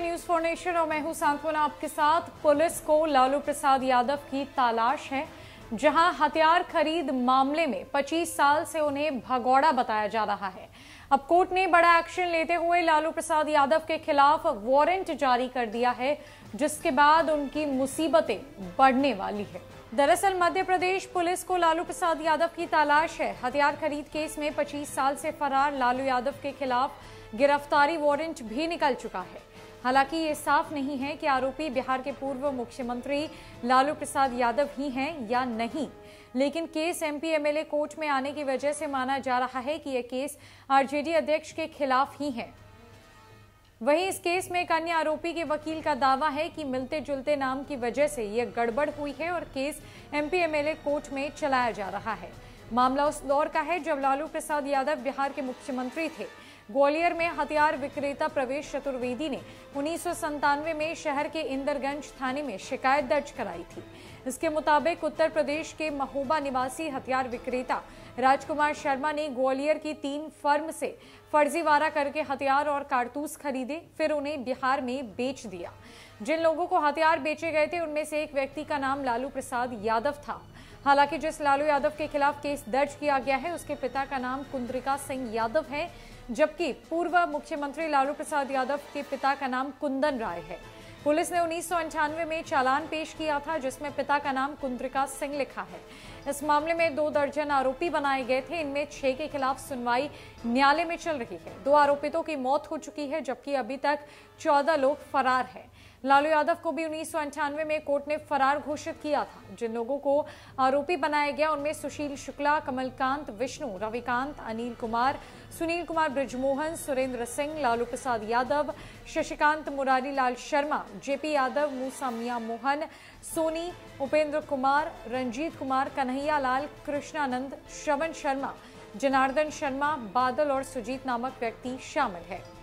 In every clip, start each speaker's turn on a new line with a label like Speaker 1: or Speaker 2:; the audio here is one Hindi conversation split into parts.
Speaker 1: हैं न्यूज़ फॉर नेशन और मैं हूँ सांत्वना। आपके साथ पुलिस को लालू प्रसाद यादव की तलाश है, जहाँ हथियार खरीद मामले में 25 साल से उन्हें भगौड़ा बताया जा रहा है। अब कोर्ट ने बड़ा एक्शन लेते हुए लालू प्रसाद यादव के खिलाफ वारंट जारी कर दिया है, जिसके बाद उनकी मुसीबतें बढ़ने वाली है। दरअसल मध्य प्रदेश पुलिस को लालू प्रसाद यादव की तलाश है। हथियार खरीद केस में 25 साल से फरार लालू यादव के खिलाफ गिरफ्तारी वारंट भी निकल चुका है। हालाँकि ये साफ़ नहीं है कि आरोपी बिहार के पूर्व मुख्यमंत्री लालू प्रसाद यादव ही हैं या नहीं। लेकिन केस एमपी एमएलए कोर्ट में आने की वजह से माना जा रहा है कि यह केस आरजेडी अध्यक्ष के खिलाफ ही है। वहीं इस केस में एक अन्य आरोपी के वकील का दावा है कि मिलते जुलते नाम की वजह से यह गड़बड़ हुई है और केस एमपी एमएलए कोर्ट में चलाया जा रहा है। मामला उस दौर का है जब लालू प्रसाद यादव बिहार के मुख्यमंत्री थे। ग्वालियर में हथियार विक्रेता प्रवेश चतुर्वेदी ने उन्नीस में शहर के इंदरगंज थाने में शिकायत दर्ज कराई थी। इसके मुताबिक उत्तर प्रदेश के महोबा निवासी हथियार विक्रेता राजकुमार शर्मा ने ग्वालियर की तीन फर्म से फर्जीवाड़ा करके हथियार और कारतूस खरीदे, फिर उन्हें बिहार में बेच दिया। जिन लोगों को हथियार बेचे गए थे, उनमें से एक व्यक्ति का नाम लालू प्रसाद यादव था। हालाँकि जिस लालू यादव के खिलाफ केस दर्ज किया गया है, उसके पिता का नाम कुंद्रिका सिंह यादव है, जबकि पूर्व मुख्यमंत्री लालू प्रसाद यादव के पिता का नाम कुंदन राय है। पुलिस ने उन्नीस में चालान पेश किया था, जिसमें पिता का नाम कुंद्रिका सिंह लिखा है। इस मामले में दो दर्जन आरोपी बनाए गए थे, इनमें छह के खिलाफ सुनवाई न्यायालय में चल रही है। दो आरोपितों की मौत हो चुकी है, जबकि अभी तक चौदह लोग फरार हैं। लालू यादव को भी उन्नीस में कोर्ट ने फरार घोषित किया था। जिन लोगों को आरोपी बनाया गया, उनमें सुशील शुक्ला, कमलकांत, विष्णु, रविकांत, अनिल कुमार, सुनील कुमार ब्रिजमोहन, सुरेंद्र सिंह, लालू प्रसाद यादव, शशिकांत मुरारी लाल शर्मा, जेपी यादव, मूसा मिया मोहन, सोनी, उपेंद्र कुमार, रंजीत कुमार, कन्हैया लाल, कृष्णानंद, श्रवण शर्मा, जनार्दन शर्मा, बादल और सुजीत नामक व्यक्ति शामिल है।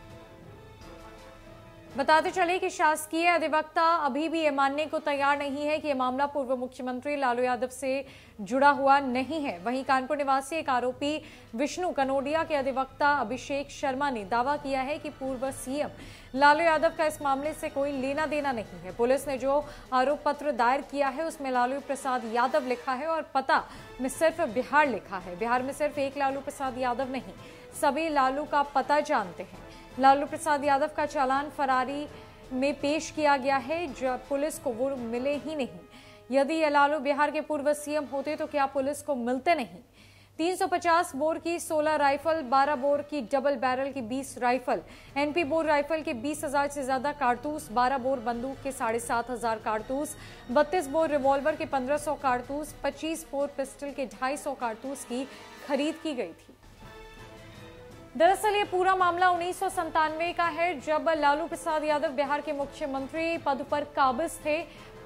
Speaker 1: बताते चले कि शासकीय अधिवक्ता अभी भी ये मानने को तैयार नहीं है कि यह मामला पूर्व मुख्यमंत्री लालू यादव से जुड़ा हुआ नहीं है। वहीं कानपुर निवासी एक आरोपी विष्णु कनोडिया के अधिवक्ता अभिषेक शर्मा ने दावा किया है कि पूर्व सीएम लालू यादव का इस मामले से कोई लेना देना नहीं है। पुलिस ने जो आरोप पत्र दायर किया है, उसमें लालू प्रसाद यादव लिखा है और पता में सिर्फ़ बिहार लिखा है। बिहार में सिर्फ़ एक लालू प्रसाद यादव नहीं सभी लालू का पता जानते हैं। लालू प्रसाद यादव का चालान फरारी में पेश किया गया है जब पुलिस को वो मिले ही नहीं। यदि ये लालू बिहार के पूर्व सीएम होते तो क्या पुलिस को मिलते नहीं? 350 बोर की 16 राइफल 12 बोर की डबल बैरल की 20 राइफल एनपी बोर राइफल के 20,000 से ज़्यादा कारतूस 12 बोर बंदूक के साढ़े सात हज़ार कारतूस 32 बोर रिवॉल्वर के 1500 कारतूस 25 बोर पिस्टल के 250 कारतूस की खरीद की गई थी। दरअसल ये पूरा मामला उन्नीस का है। जब लालू प्रसाद यादव बिहार के मुख्यमंत्री पद पर काबिज थे,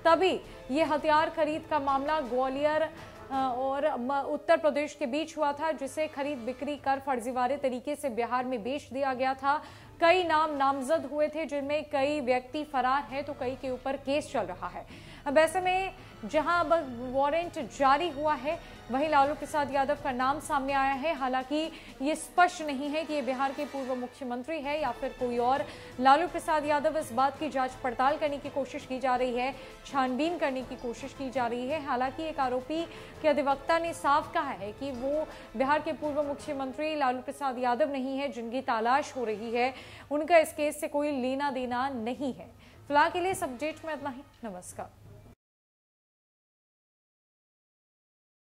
Speaker 1: तभी ये हथियार खरीद का मामला ग्वालियर और उत्तर प्रदेश के बीच हुआ था, जिसे खरीद बिक्री कर फर्जीवारे तरीके से बिहार में बेच दिया गया था। कई नाम नामजद हुए थे, जिनमें कई व्यक्ति फरार हैं तो कई के ऊपर केस चल रहा है। अब ऐसे में, जहाँ अब वारंट जारी हुआ है, वहीं लालू प्रसाद यादव का नाम सामने आया है। हालाँकि ये स्पष्ट नहीं है कि ये बिहार के पूर्व मुख्यमंत्री है, या फिर कोई और। लालू प्रसाद यादव इस बात की जाँच पड़ताल करने की कोशिश की जा रही है, छानबीन करने की कोशिश की जा रही है। हालाँकि एक आरोपी के अधिवक्ता ने साफ़ कहा है कि वो बिहार के पूर्व मुख्यमंत्री लालू प्रसाद यादव नहीं है, जिनकी तलाश हो रही है। उनका इस केस से कोई लेना देना नहीं है। फ़िलहाल के लिए अपडेट में इतना ही। नमस्कार।